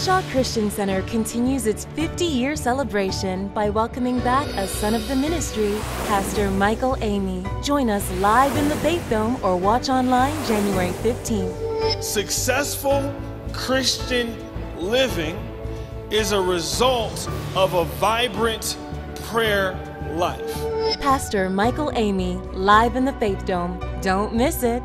Crenshaw Christian Center continues its 50 year celebration by welcoming back a son of the ministry, Pastor Michael Amey. Join us live in the Faith Dome or watch online January 15th. Successful Christian living is a result of a vibrant prayer life. Pastor Michael Amey, live in the Faith Dome. Don't miss it.